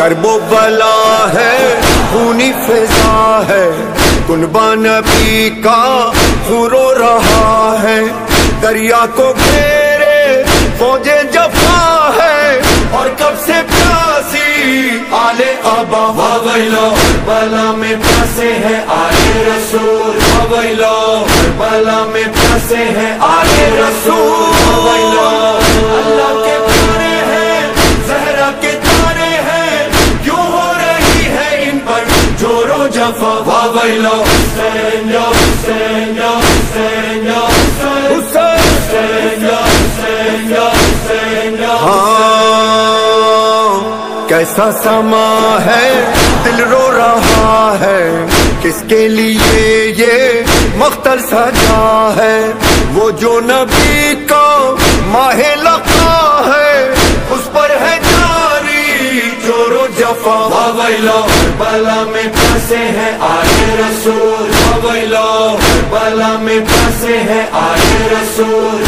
वो बला है, खूनी फिजा है। कुनबा नबी का हुरो रहा है। दरिया को घेरे, फौजे जफा है। और कब से प्यासी आले अबा वैलो बला में फंसे हैं आले रसूल वैलो बला में फंसे हैं आले रसूल। जफा हाँ कैसा समा है? दिल रो रहा है। किसके लिए ये मख्तर सजा है? वो जो नबी का माहे लगा जोरो जफा वैलो बला में फंसे हैं आले रसूल। वैलो बला में फंसे हैं आले रसूल।